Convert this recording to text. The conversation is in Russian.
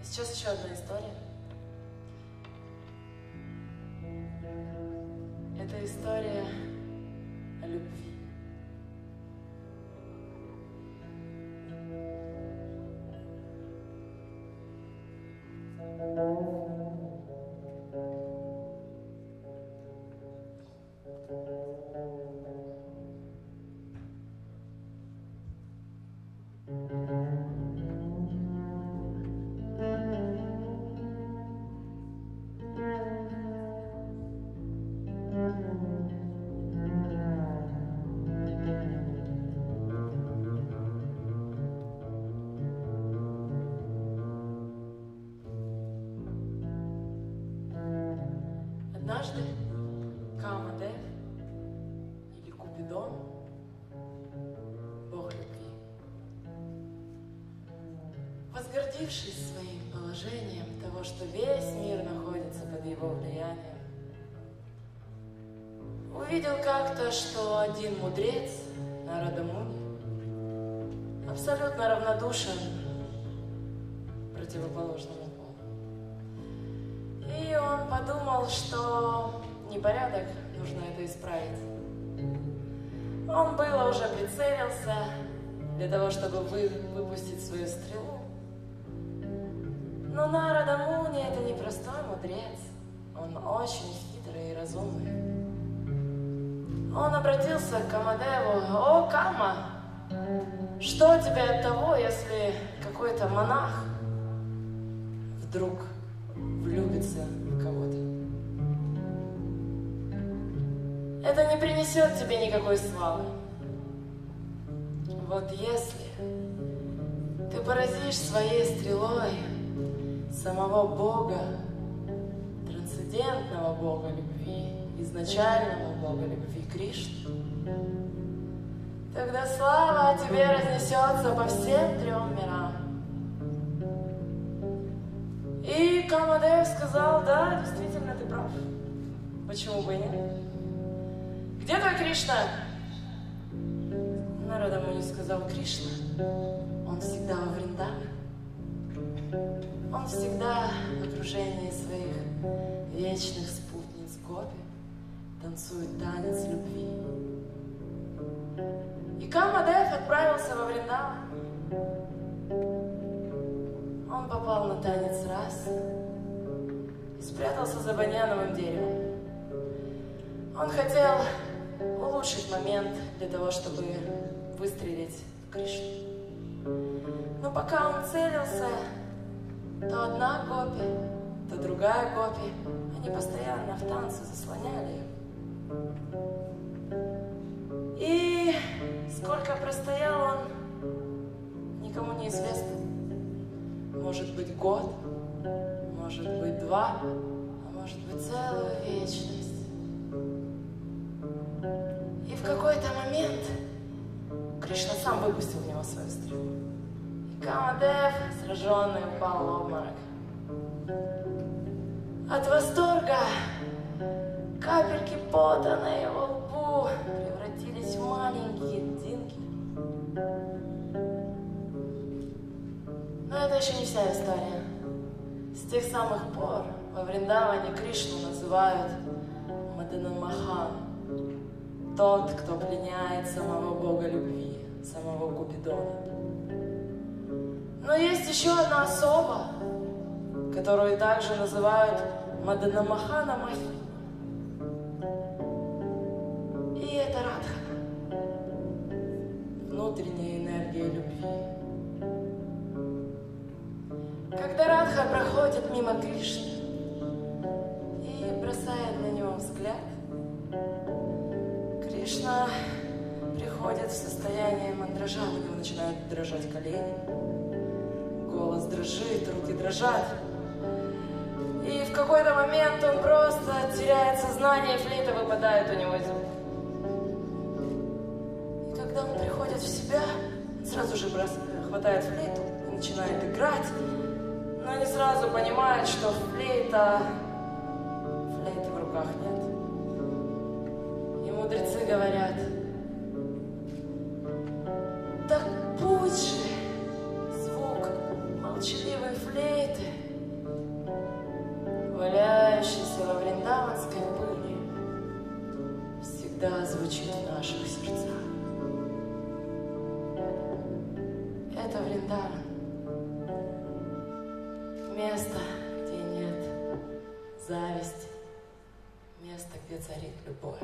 И сейчас еще одна история. Это история о любви. Возгордившись своим положением того, что весь мир находится под его влиянием, увидел как-то, что один мудрец на Радамуне абсолютно равнодушен противоположному полу. И он подумал, что непорядок, нужно это исправить. Он было уже прицелился для того, чтобы вы, выпустить свою стрелу. Но Нара Дамуни это не простой мудрец, он очень хитрый и разумный. Он обратился к Камадеву, «О, Кама, что тебе от того, если какой-то монах вдруг влюбится в кого-то. Это не принесет тебе никакой славы. Вот если ты поразишь своей стрелой самого Бога, трансцендентного Бога любви, изначального Бога любви Кришны, тогда слава о тебе разнесется по всем трем мирам. И Камадев сказал, да, действительно, ты прав. Почему бы и нет? Где твой Кришна? Народа Муни сказал, Кришна, он всегда вечных спутниц Гопи танцует танец любви. И Камадев отправился во Вриндаву. Он попал на танец раз и спрятался за баньяновым деревом. Он хотел улучшить момент для того, чтобы выстрелить в Кришну. Но пока он целился, то одна гопи, то другая гопи, они постоянно в танце заслоняли. И сколько простоял он, никому не известно. Может быть год, может быть два, а может быть целую вечность. И в какой-то момент Кришна сам выпустил в него свою стрелу. И Камадев, сраженный, упал в обморок. От восторга капельки пота на его лбу превратились в маленькие динки. Но это еще не вся история. С тех самых пор во Вриндаване Кришну называют Маданамахан, тот, кто пленяет самого Бога любви, самого Купидона. Но есть еще одна особа, которую также называют Маданамахана Махи. И это Радхана, внутренняя энергия любви. Когда Радха проходит мимо Кришны и бросает на него взгляд, Кришна приходит в состояние мандража, у него начинают дрожать колени, голос дрожит, руки дрожат. Какой-то момент он просто теряет сознание, флейта выпадает у него из рук. И когда он приходит в себя, сразу же брос... хватает флейту и начинает играть, но не сразу понимает, что флейта... флейты в руках нет. И мудрецы говорят, звучит в наших сердцах. Это Вриндаван. Место, где нет зависти. Место, где царит любовь.